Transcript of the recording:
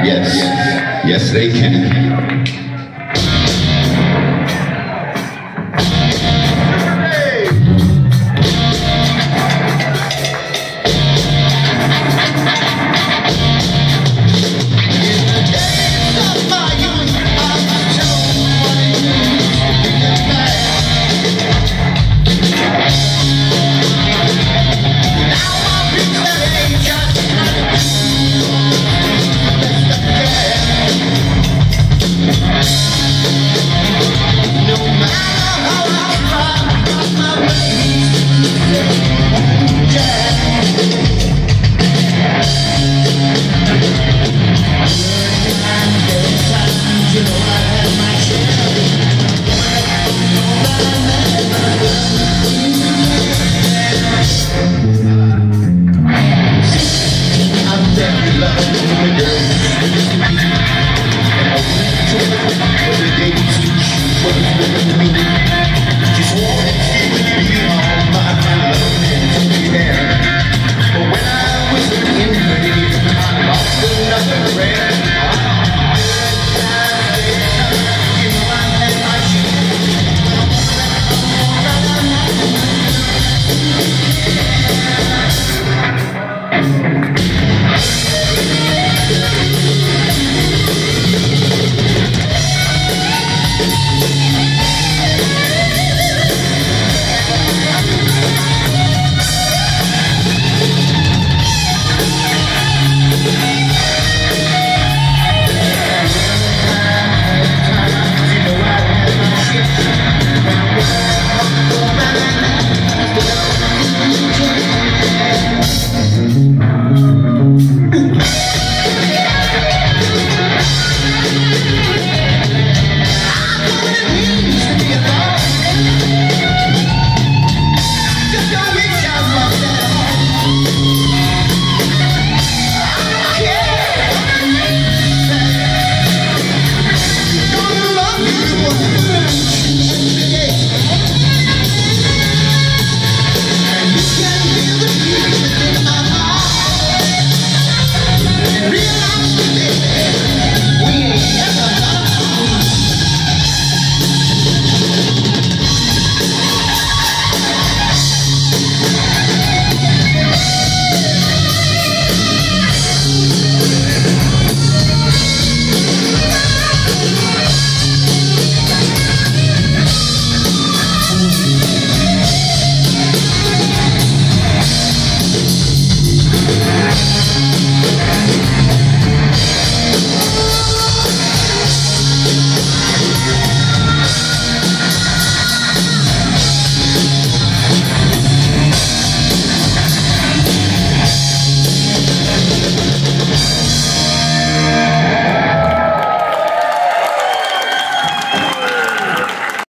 Yes, yes they can.